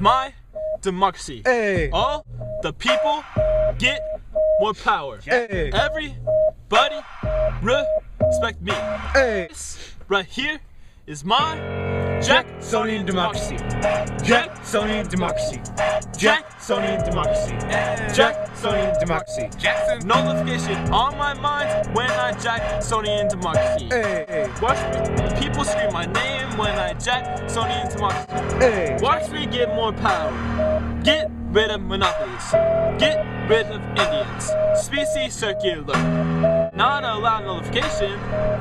right here is my democracy. Hey. All the people get more power. Hey. Everybody respect me. Hey. This right here is my Jacksonian democracy. Jacksonian democracy. Jacksonian democracy. Jacksonian democracy. Jackson. Nullification on my mind when I Jacksonian democracy. Hey, hey, Watch me, people scream my name when I Jacksonian democracy. hey. Watch me get more power. Get rid of monopolies. Get rid of Indians. Specie circular. Not allow nullification.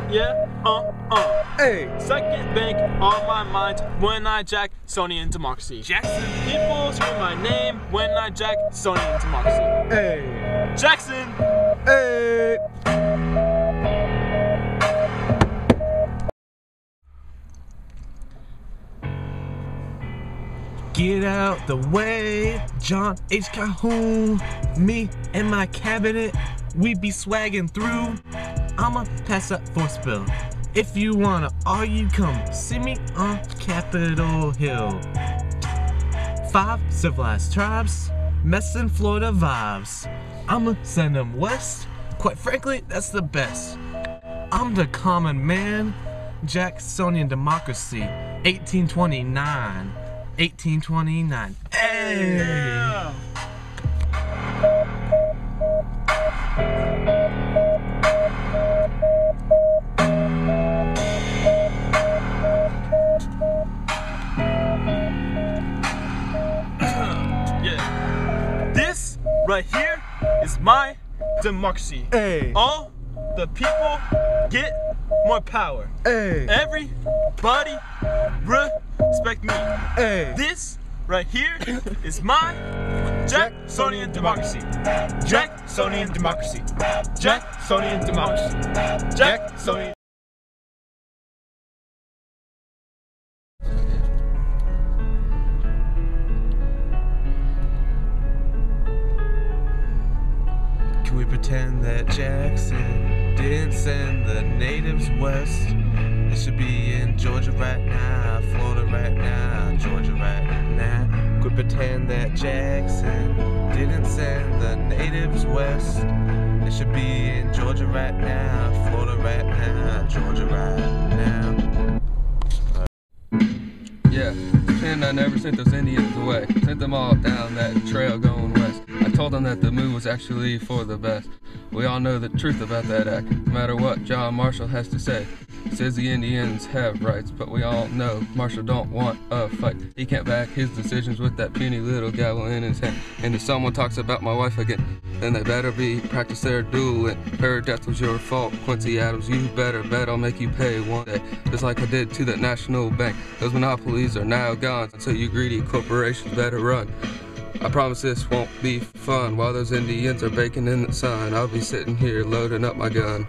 Yeah, uh, uh. Hey. Second bank on my mind when I Jacksonian democracy. Jackson. People scream my name when I Jacksonian democracy. Hey. Jackson! Hey. Out the way, John H. Calhoun. Me and my cabinet, we be swagging through. I'ma pass that force bill. If you wanna argue, come see me on Capitol Hill. Five civilized tribes, messin' Florida vibes. I'ma send them west. Quite frankly, that's the best. I'm the common man, Jacksonian democracy, 1829. 1829. Hey! Yeah. This right here is my democracy. Hey. All the people get more power. Hey. Everybody respect me. Hey. This right here is my Jacksonian democracy. Jacksonian democracy. Jacksonian democracy. Jacksonian. Pretend that Jackson didn't send the natives west? They should be in Georgia right now, Florida right now, Georgia right now. We pretend that Jackson didn't send the natives west? They should be in Georgia right now, Florida right now, Georgia right now. Pretend I never sent those Indians away. Sent them all down that trail going west. I told them that the move was actually for the best. We all know the truth about that act, no matter what John Marshall has to say. Says the Indians have rights, but we all know Marshall don't want a fight. He can't back his decisions with that puny little gavel in his hand. And if someone talks about my wife again, then they better be practice their duel. And her death was your fault, Quincy Adams. You better bet I'll make you pay one day, just like I did to the National Bank. Those monopolies are now gone, so you greedy corporations better run. I promise this won't be fun. While those Indians are baking in the sun, I'll be sitting here loading up my gun.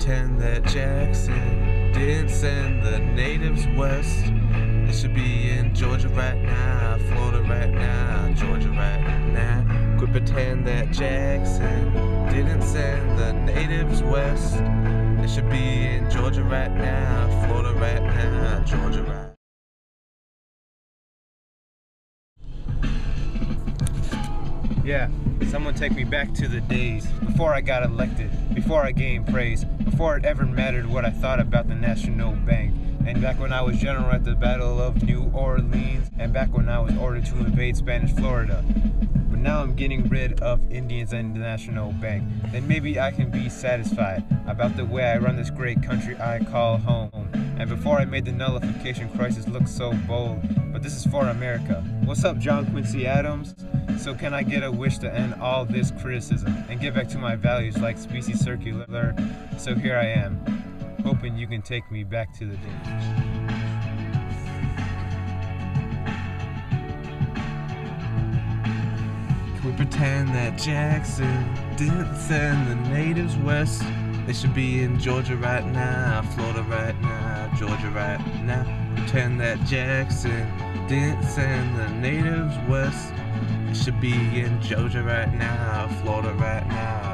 Pretend that Jackson didn't send the natives west? They should be in Georgia right now, Florida right now, Georgia right now. We pretend that Jackson didn't send the natives west? They should be in Georgia right now, Florida right now, Georgia right. Yeah, someone take me back to the days before I got elected, before I gained praise, before it ever mattered what I thought about the National Bank. And back when I was general at the Battle of New Orleans, and back when I was ordered to invade Spanish Florida. Now I'm getting rid of Indians and the National Bank. Then maybe I can be satisfied about the way I run this great country I call home. And before I made the nullification crisis look so bold, but this is for America. What's up, John Quincy Adams? So can I get a wish to end all this criticism and get back to my values like specie circular? So here I am, hoping you can take me back to the day. Pretend that Jackson didn't send the natives west? They should be in Georgia right now, Florida right now, Georgia right now. Pretend that Jackson didn't send the natives west. They should be in Georgia right now, Florida right now.